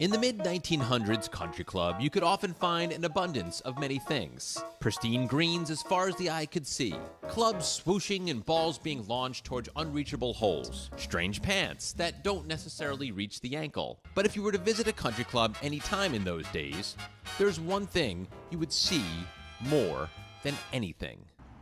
In the mid 1900s country club, you could often find an abundance of many things. Pristine greens as far as the eye could see, clubs swooshing and balls being launched towards unreachable holes, strange pants that don't necessarily reach the ankle. But if you were to visit a country club any time in those days, there's one thing you would see more than anything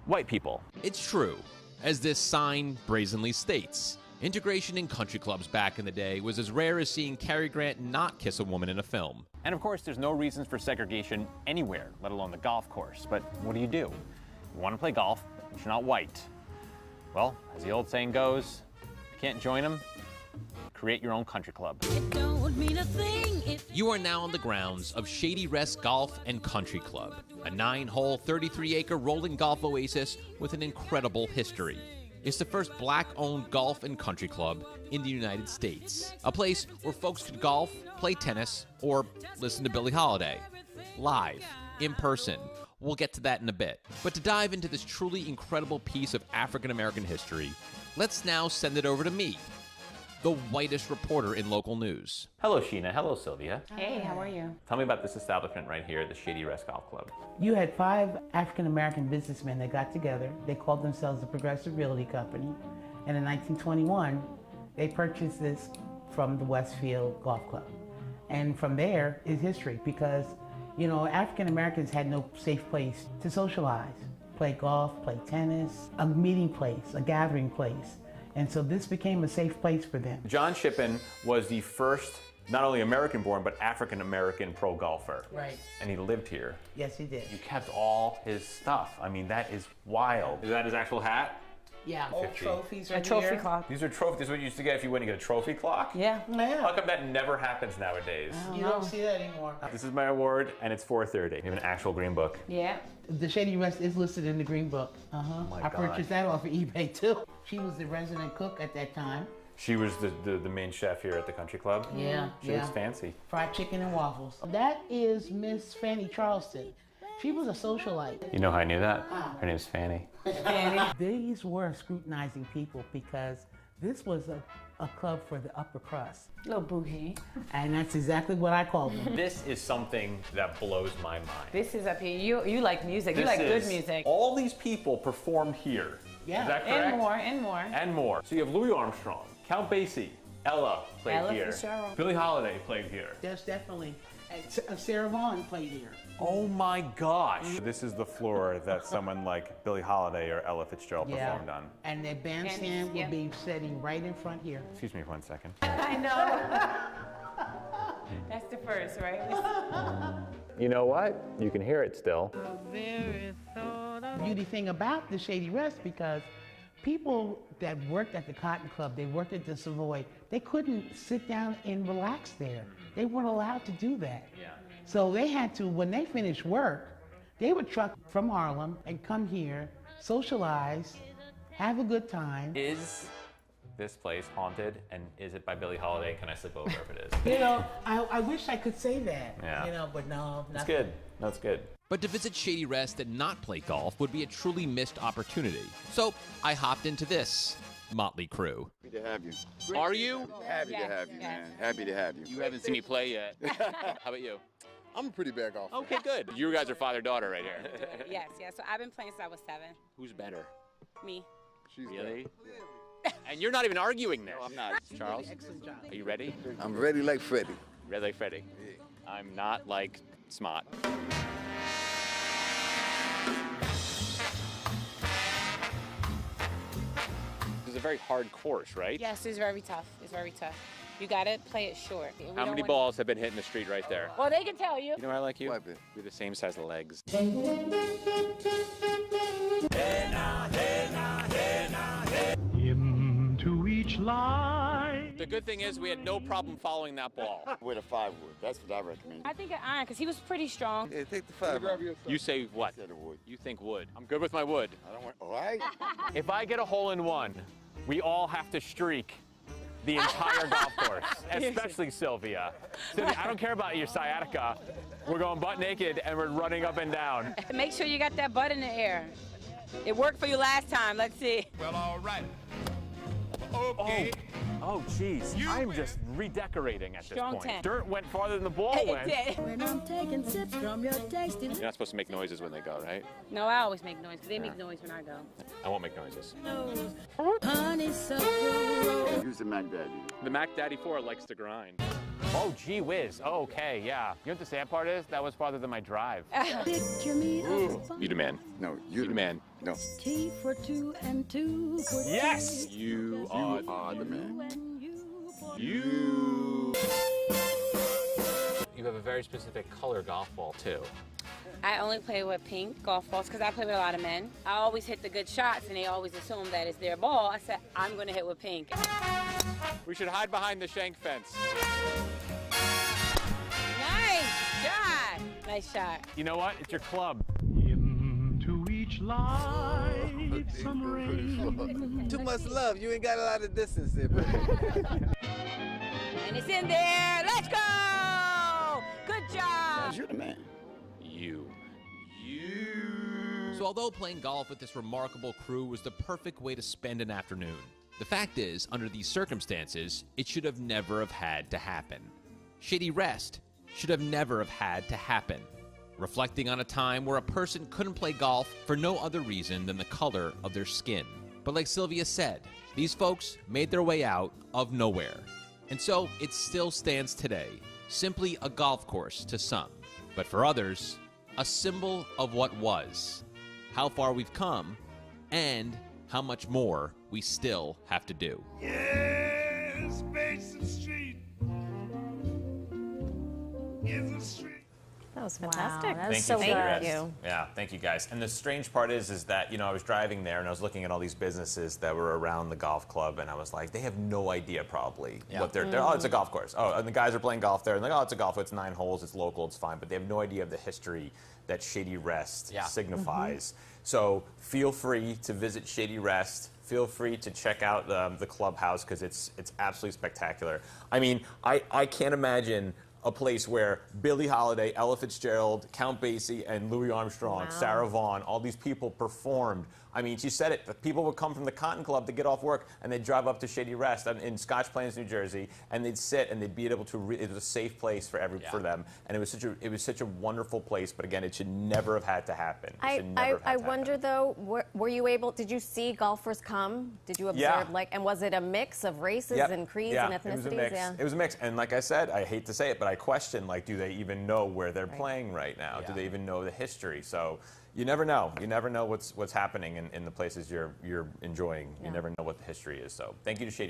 White people. it's true, as this sign brazenly states. Integration in country clubs back in the day was as rare as seeing Cary Grant not kiss a woman in a film. And of course, there's no reasons for segregation anywhere, let alone the golf course. But what do you do? You want to play golf, but you're not white. Well, as the old saying goes, you can't join them, create your own country club. It don't mean a thing if You are now on the grounds of Shady Rest Golf and Country Club, a nine hole, 33 acre rolling golf oasis with an incredible history. It's the first black owned golf and country club in the United States. A place where folks could golf, play tennis, or listen to Billie Holiday. Live, in person. We'll get to that in a bit. But to dive into this truly incredible piece of African American history, let's now send it over to me, the whitest reporter in local news. Hello, Sheena. Hello, Sylvia. Hey, how are you? Tell me about this establishment right here, the Shady Rest Golf Club. You had five African American businessmen that got together. They called themselves the Progressive Realty Company. And in 1921, they purchased this from the Westfield Golf Club. And from there is history because, you know, African Americans had no safe place to socialize, play golf, play tennis, a meeting place, a gathering place. And so this became a safe place for them. John Shippen was the first, not only American born, but African American pro golfer. Right. And he lived here. Yes, he did. You kept all his stuff. I mean, that is wild. Is that his actual hat? Yeah, old 50. trophies are A trophy here. clock. These are trophies. This is what you used to get if you went and get a trophy clock. Yeah. Yeah. How come that never happens nowadays? You don't see that anymore. This is my award, and it's 4:30. You have an actual green book. Yeah. The Shady Rest is listed in the Green Book. Uh huh. my I God. purchased that off of eBay too. She was the resident cook at that time. She was the, the, the main chef here at the country club. Yeah, She yeah. looks fancy. Fried chicken and waffles. That is Miss Fanny Charleston. She was a socialite. You know how I knew that? Ah. Her name's Fanny. Fanny. These were scrutinizing people because this was a, a club for the upper crust. Little bougie. And that's exactly what I call them. This is something that blows my mind. This is up here. You you like music. you This like good music. All these people perform here. Yeah. Is that correct? And more, and more. And more. So you have Louis Armstrong, Count Basie, Ella played Ella here. Fitzgerald. Billie Holiday played here. There's definitely. and uh, Sarah Vaughan played here. Oh my gosh. This is the floor that someone like Billie Holiday or Ella Fitzgerald performed on. And their bandstand yeah. be sitting right in front here. Excuse me for one second. I know. That's the first, right? You know what? You can hear it still. The beauty thing about the Shady Rest because people that worked at the Cotton Club, they worked at the Savoy, they couldn't sit down and relax there. They weren't allowed to do that. Yeah. So they had to, when they finished work, they would truck from Harlem and come here, socialize, have a good time. Is this place haunted and is it by Billie Holiday? Can I sleep over if it is? You know, I, I wish I could say that. Yeah. You know, but no, That's nothing. good. That's good. But to visit Shady Rest and not play golf would be a truly missed opportunity. So I hopped into this motley crew. Happy to have you. Are you? Happy Yes, to have you, yes. man. Happy to have you. You haven't seen me play yet. How about you? I'm a pretty bad golfer. Okay, good. You guys are father daughter right here. Yes, yes. So I've been playing since I was seven. Who's better? Me. She's Really? And you're not even arguing this. No, I'm not. Charles, are you ready? I'm ready like Freddie. Ready like Freddie. I'm not like smart. This is a very hard course, right? Yes, it's very tough. It's very tough. You gotta play it short. We How many want- balls have been hitting the street right there? Well, they can tell you. You know why I like you? What? We're the same size legs. Into each line. The good thing is we had no problem following that ball. With a five wood. That's what I recommend. I think an iron because he was pretty strong. Yeah, take the five. wood. You say what? Said a wood. You think wood. I'm good with my wood. I don't want. All right. If I get a hole in one, we all have to streak the entire golf course, especially Sylvia. Sylvia, I don't care about your sciatica. We're going butt naked and we're running up and down. Make sure you got that butt in the air. It worked for you last time. Let's see. Well, all right. Oh, Oh, oh, jeez. I'm just redecorating at Strong this point. ten. Dirt went farther than the ball It went. did. When I'm taking sips from your tasty You're not supposed to make noises when they go, right? No, I always make noise because they make noise when I go. I won't make noises. nose. Honeysuckle Use the Mac Daddy. The Mac Daddy 4 likes to grind. Oh, gee whiz. Oh, okay, yeah. You know what the sad part is? That was farther than my drive. Picture me a You the man. No, you You the man. No, tea for two and two for Yes! three. You you are are the man. You you. You have a very specific color golf ball too. I only play with pink golf balls because I play with a lot of men. I always hit the good shots and they always assume that it's their ball. I said, I'm going to hit with pink. We should hide behind the shank fence. Nice shot. Nice shot. You know what? It's your club. Into each light, some rain. Too much love. You ain't got a lot of distance there, bro. And it's in there. Let's go. Good job. You're the man. You. So, although playing golf with this remarkable crew was the perfect way to spend an afternoon, the fact is, under these circumstances, it should have never have had to happen. Shady Rest should have never have had to happen. Reflecting on a time where a person couldn't play golf for no other reason than the color of their skin. But like Sylvia said, these folks made their way out of nowhere. And so it still stands today, simply a golf course to some. But for others, a symbol of what was, how far we've come, and how much more we still have to do. Yes, Basin Street is a street. That was fantastic. That was Thank so you, good. Thank you. Yeah, thank you guys. And the strange part is, is that you know I was driving there and I was looking at all these businesses that were around the golf club, and I was like, they have no idea probably what they're. they're oh, it's a golf course. Oh, and the guys are playing golf there, and like, oh, it's a golf. It's nine holes. It's local. It's fine. But they have no idea of the history that Shady Rest Yeah. signifies. Mm-hmm. So feel free to visit Shady Rest. Feel free to check out um, the clubhouse because it's it's absolutely spectacular. I mean, I, I can't imagine a place where Billie Holiday, Ella Fitzgerald, Count Basie, and Louis Armstrong, Wow. Sarah Vaughan, all these people performed. I mean, she said it. The people would come from the Cotton Club to get off work, and they'd drive up to Shady Rest um, in Scotch Plains, New Jersey, and they'd sit and they'd be able to. Re- it was a safe place for every for them, and it was such a it was such a wonderful place. But again, it should never have had to happen. It I, never I, have I to happen. wonder though, were, were you able? Did you see golfers come? Did you observe Yeah. like, and was it a mix of races Yep. and creeds yeah, and ethnicities? It was a mix. Yeah. It was a mix. And like I said, I hate to say it, but I question like, do they even know where they're playing right now? Do they even know the history? So you never know. You never know what's what's happening in, in the places you're you're enjoying. You never know what the history is. So thank you to Shady.